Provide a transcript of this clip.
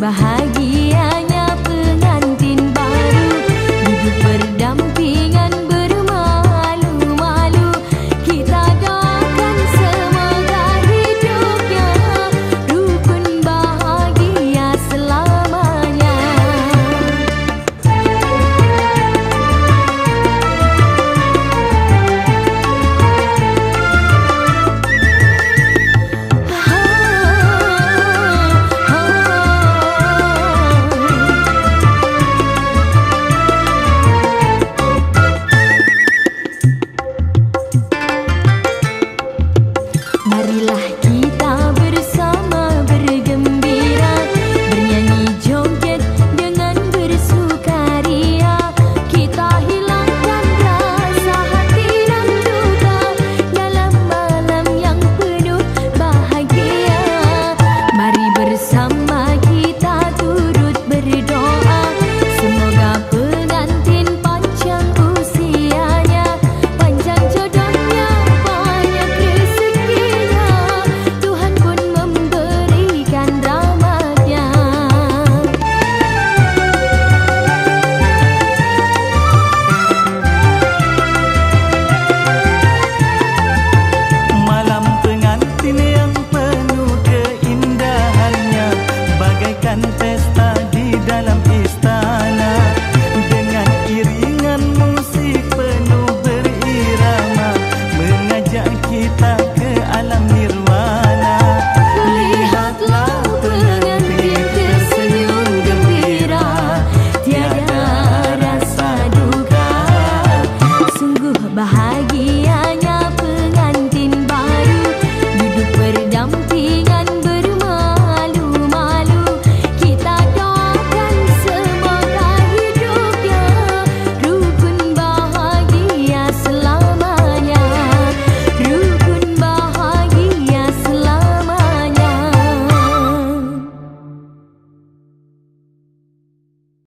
bahan